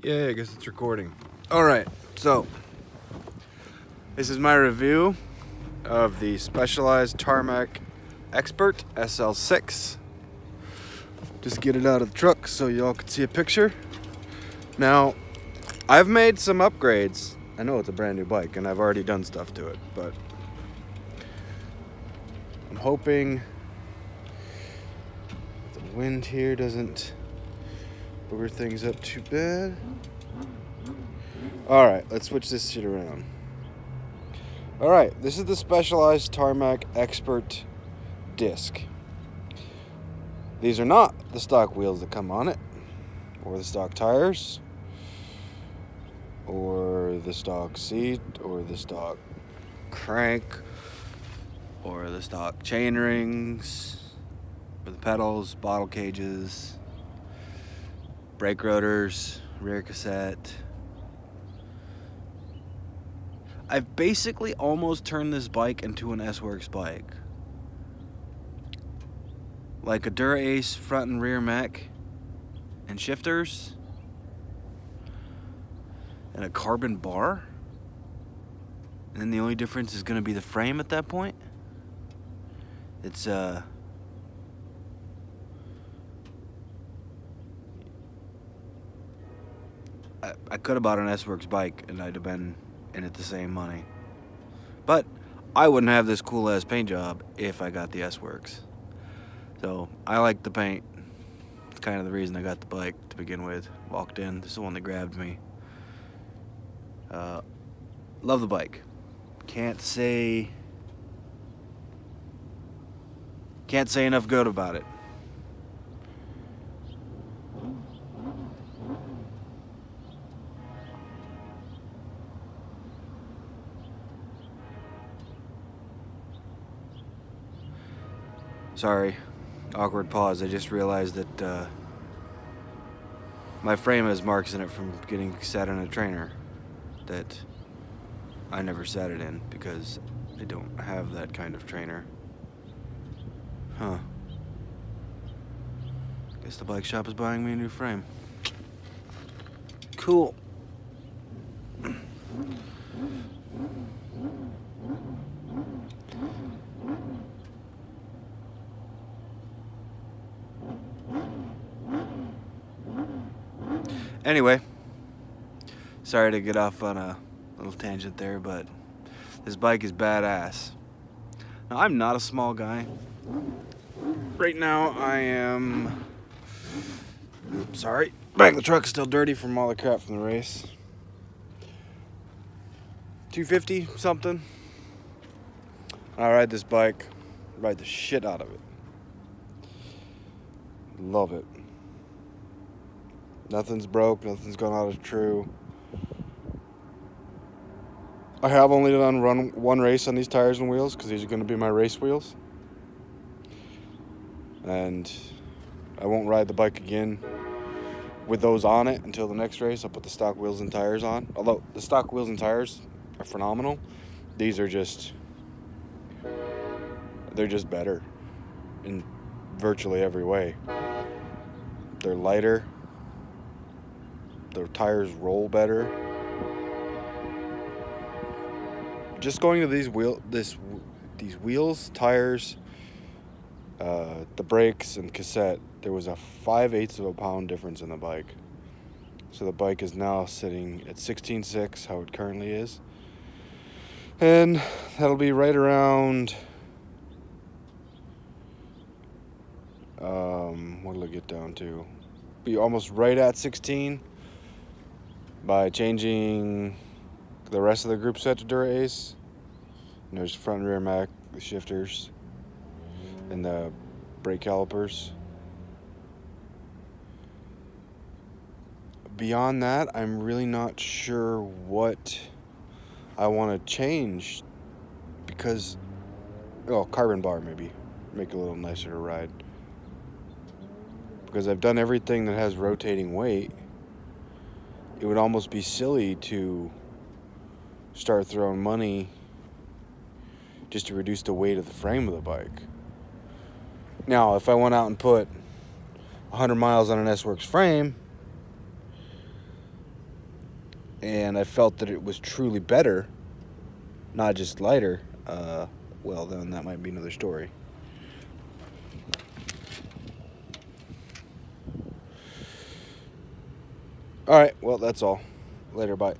Yeah, I guess it's recording. All right, so this is my review of the Specialized Tarmac Expert SL6. Just get it out of the truck so y'all can see a picture. Now, I've made some upgrades. I know it's a brand new bike and I've already done stuff to it, but I'm hoping the wind here doesn't booger things up too bad. All right, let's switch this shit around. All right, this is the Specialized Tarmac Expert disc. These are not the stock wheels that come on it, or the stock tires, or the stock seat, or the stock crank, or the stock chain rings, or the pedals, bottle cages, brake rotors, rear cassette. I've basically almost turned this bike into an S-Works bike. Like a Dura-Ace front and rear mech and shifters and a carbon bar. And then the only difference is gonna be the frame at that point. It's uh I, I could have bought an S-Works bike and I'd have been in it the same money. But I wouldn't have this cool ass paint job if I got the S-Works. So I like the paint. It's kind of the reason I got the bike to begin with. Walked in, this is the one that grabbed me. Uh, love the bike. Can't say can't say enough good about it. Sorry, awkward pause. I just realized that uh, my frame has marks in it from getting sat in a trainer that I never sat it in because I don't have that kind of trainer. Huh. Guess the bike shop is buying me a new frame. Cool. Anyway, sorry to get off on a little tangent there, but this bike is badass. Now, I'm not a small guy. Right now, I am. Sorry, back the truck is still dirty from all the crap from the race. 250 something. I ride this bike, ride the shit out of it. Love it. Nothing's broke, nothing's gone out of true. I have only done run one race on these tires and wheels because these are going to be my race wheels. And I won't ride the bike again with those on it until the next race. I'll put the stock wheels and tires on. Although the stock wheels and tires are phenomenal, these are just, they're just better in virtually every way. They're lighter, the tires roll better. Just going to these wheel this these wheels, tires, uh, the brakes and cassette, there was a 5 eighths of a pound difference in the bike. So the bike is now sitting at 16.6, how it currently is. And that'll be right around, um, what'll it get down to? Be almost right at 16 by changing the rest of the group set to Dura Ace. And there's front and rear mech the shifters and the brake calipers. Beyond that, I'm really not sure what I want to change because, oh, carbon bar maybe, make it a little nicer to ride. Because I've done everything that has rotating weight it would almost be silly to start throwing money just to reduce the weight of the frame of the bike. Now, if I went out and put 100 miles on an S-Works frame, and I felt that it was truly better, not just lighter, uh, well, then that might be another story. All right, well, that's all. Later, bye.